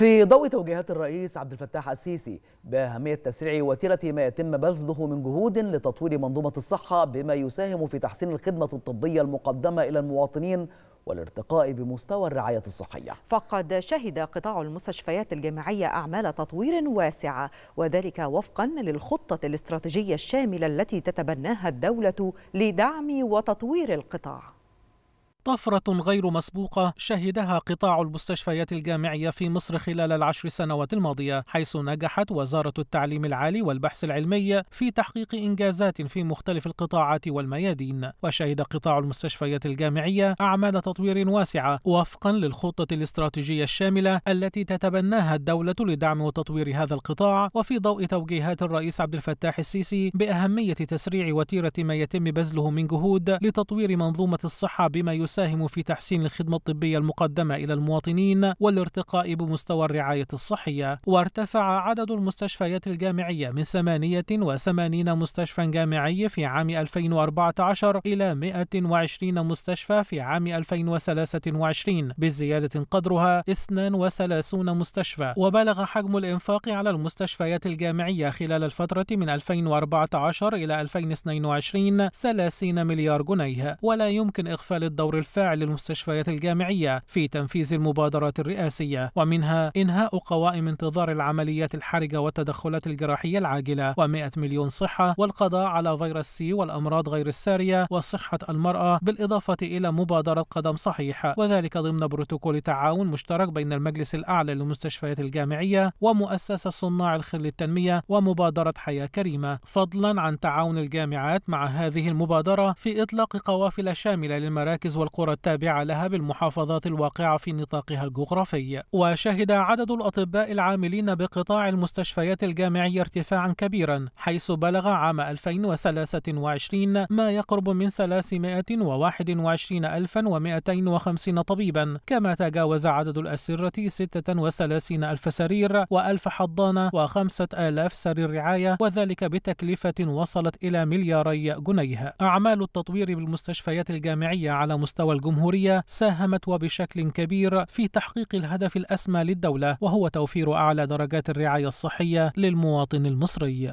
في ضوء توجيهات الرئيس عبد الفتاح السيسي بأهمية تسريع وتيرة ما يتم بذله من جهود لتطوير منظومة الصحة بما يساهم في تحسين الخدمة الطبية المقدمة إلى المواطنين والارتقاء بمستوى الرعاية الصحية. فقد شهد قطاع المستشفيات الجامعية أعمال تطوير واسعة وذلك وفقا للخطة الاستراتيجية الشاملة التي تتبناها الدولة لدعم وتطوير القطاع. طفرة غير مسبوقة شهدها قطاع المستشفيات الجامعية في مصر خلال العشر سنوات الماضية حيث نجحت وزارة التعليم العالي والبحث العلمي في تحقيق إنجازات في مختلف القطاعات والميادين. وشهد قطاع المستشفيات الجامعية أعمال تطوير واسعة وفقا للخطة الاستراتيجية الشاملة التي تتبناها الدولة لدعم وتطوير هذا القطاع وفي ضوء توجيهات الرئيس عبد الفتاح السيسي بأهمية تسريع وتيرة ما يتم بذله من جهود لتطوير منظومة الصحة بما يساهم يساهم في تحسين الخدمة الطبية المقدمة إلى المواطنين والارتقاء بمستوى الرعاية الصحية. وارتفع عدد المستشفيات الجامعية من 88 مستشفى جامعي في عام 2014 إلى 120 مستشفى في عام 2023 بزيادة قدرها 32 مستشفى. وبلغ حجم الإنفاق على المستشفيات الجامعية خلال الفترة من 2014 إلى 2022 30 مليار جنيه. ولا يمكن إغفال الدور الفاعل للمستشفيات الجامعية في تنفيذ المبادرات الرئاسية ومنها إنهاء قوائم انتظار العمليات الحرجة والتدخلات الجراحية العاجلة و100 مليون صحة والقضاء على فيروس سي والأمراض غير السارية وصحة المرأة بالإضافة إلى مبادرة قدم صحيح وذلك ضمن بروتوكول تعاون مشترك بين المجلس الأعلى للمستشفيات الجامعية ومؤسسة صناع الخير للتنمية ومبادرة حياة كريمة. فضلا عن تعاون الجامعات مع هذه المبادرة في إطلاق قوافل شاملة للمراكز والقرى التابعة لها بالمحافظات الواقعة في نطاقها الجغرافي. وشهد عدد الأطباء العاملين بقطاع المستشفيات الجامعية ارتفاعا كبيرا حيث بلغ عام 2023 ما يقرب من 321250 طبيبا. كما تجاوز عدد الأسرة 36 ألف سرير وألف حضانة وخمسة آلاف سرير رعاية وذلك بتكلفة وصلت إلى ملياري جنيه. أعمال التطوير بالمستشفيات الجامعية على مستوى الجمهورية ساهمت وبشكل كبير في تحقيق الهدف الأسمى للدولة وهو توفير أعلى درجات الرعاية الصحية للمواطن المصري.